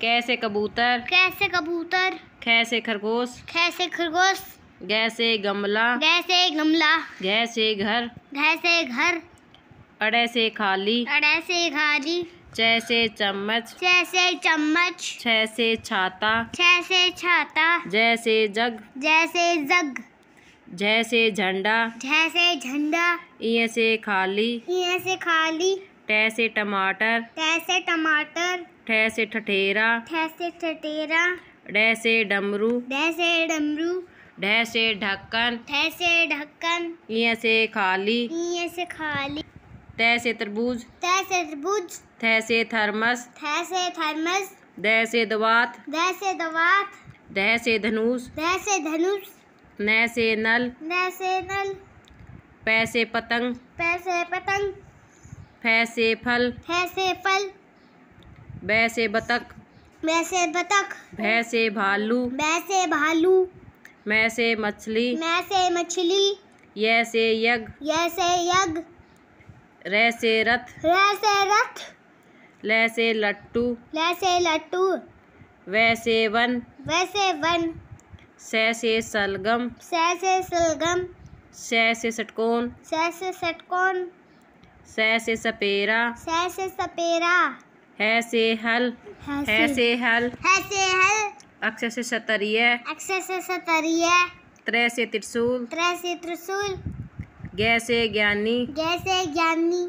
कैसे कबूतर? कैसे कबूतर? कैसे खरगोश। कैसे खरगोश। गैसे गमला। कैसे गमला। गैसे घर। कैसे घर। अड़े से खाली। अड़े से खाली। जैसे चम्मच। जैसे चम्मच। छ से छाता। जैसे छाता। जैसे जग। जैसे जग। जैसे झंडा। जैसे झंडा। ये से खाली। ये से खाली। टैसे टमाटर जैसे टमाटर ठैसे ठठेरा ठैसे ठटेरा डैसे डमरू जैसे डमरू ढैसे ढक्कन ठैसे ढक्कन ये से खाली ये से खाली तैसे तरबूज तैसे तरबूज थैसे थर्मस थैसे थर्मस दैसे दवात जैसे दवात दहसे धनुष जैसे धनुष नैसे नल जैसे नल पैसे पतंग पैसे पतंग फैसे फल। फैसे फल। बैसे बतख। वैसे बतख। भैसे भालू। वैसे भालू। मैसे मछली। वैसे मछली। यैसे यज्ञ। जैसे यज्ञ। रैसे रथ। वैसे रथ। लैसे लट्टू। वैसे लट्टू। वैसे वन। वैसे वन। सैसे सलगम। सैसे सलगम। सैसे षटकोण सैसे षटकोण सैसे सपेरा। सैसे सपेरा। है से हल। है से हल। है से हल। अक्षर से सतरिय। अक्षर से सतरिय। त्रै से त्रिशूल। त्रै से त्रिशूल। गै से ज्ञानी। जैसे ज्ञानी।